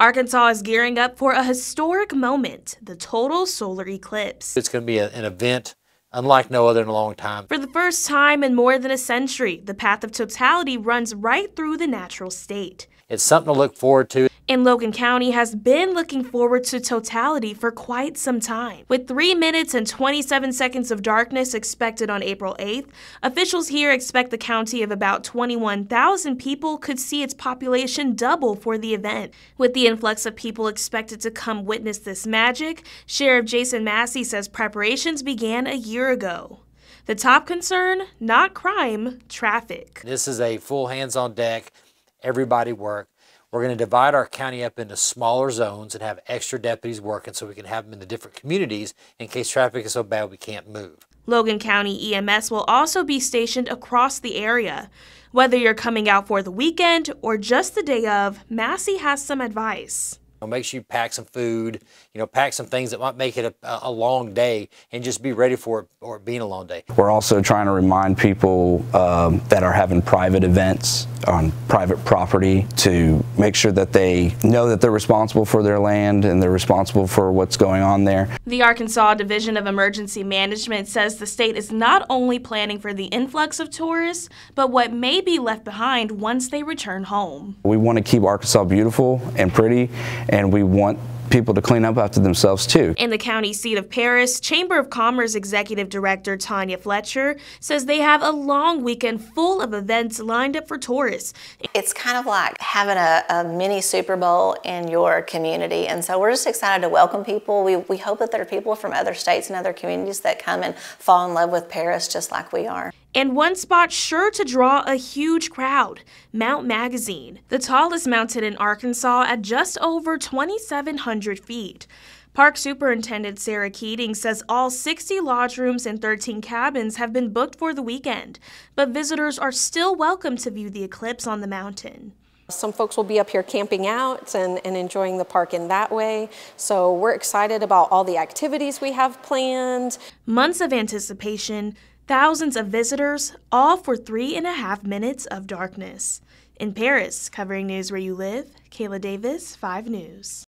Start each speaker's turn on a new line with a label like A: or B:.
A: Arkansas is gearing up for a historic moment, the total solar eclipse.
B: It's going to be a, an event unlike no other in a long time.
A: For the first time in more than a century, the path of totality runs right through the natural state.
B: It's something to look forward to.
A: And Logan County has been looking forward to totality for quite some time. With 3 minutes and 27 seconds of darkness expected on April 8th, officials here expect the county of about 21,000 people could see its population double for the event. With the influx of people expected to come witness this magic, Sheriff Jason Massey says preparations began a year ago. The top concern, not crime, traffic.
B: This is a full hands on deck everybody work. We're going to divide our county up into smaller zones and have extra deputies working so we can have them in the different communities in case traffic is so bad we can't move.
A: Logan County EMS will also be stationed across the area. Whether you're coming out for the weekend or just the day of, Massey has some advice.
B: Make sure you pack some food, you know, pack some things that might make it a, a long day and just be ready for it or it being a long day.
C: We're also trying to remind people um, that are having private events on private property to make sure that they know that they're responsible for their land and they're responsible for what's going on there.
A: The Arkansas Division of Emergency Management says the state is not only planning for the influx of tourists, but what may be left behind once they return home.
C: We want to keep Arkansas beautiful and pretty and we want people to clean up after themselves too.
A: In the county seat of Paris, Chamber of Commerce Executive Director Tanya Fletcher says they have a long weekend full of events lined up for tourists.
D: It's kind of like having a, a mini Super Bowl in your community, and so we're just excited to welcome people. We, we hope that there are people from other states and other communities that come and fall in love with Paris just like we are.
A: And one spot sure to draw a huge crowd Mount Magazine, the tallest mountain in Arkansas at just over 2,700 feet. Park Superintendent Sarah Keating says all 60 lodge rooms and 13 cabins have been booked for the weekend, but visitors are still welcome to view the eclipse on the mountain.
E: Some folks will be up here camping out and, and, enjoying the park in that way. So we're excited about all the activities we have planned.
A: Months of anticipation, Thousands of visitors, all for three and a half minutes of darkness. In Paris, covering news where you live, Kayla Davis, 5 News.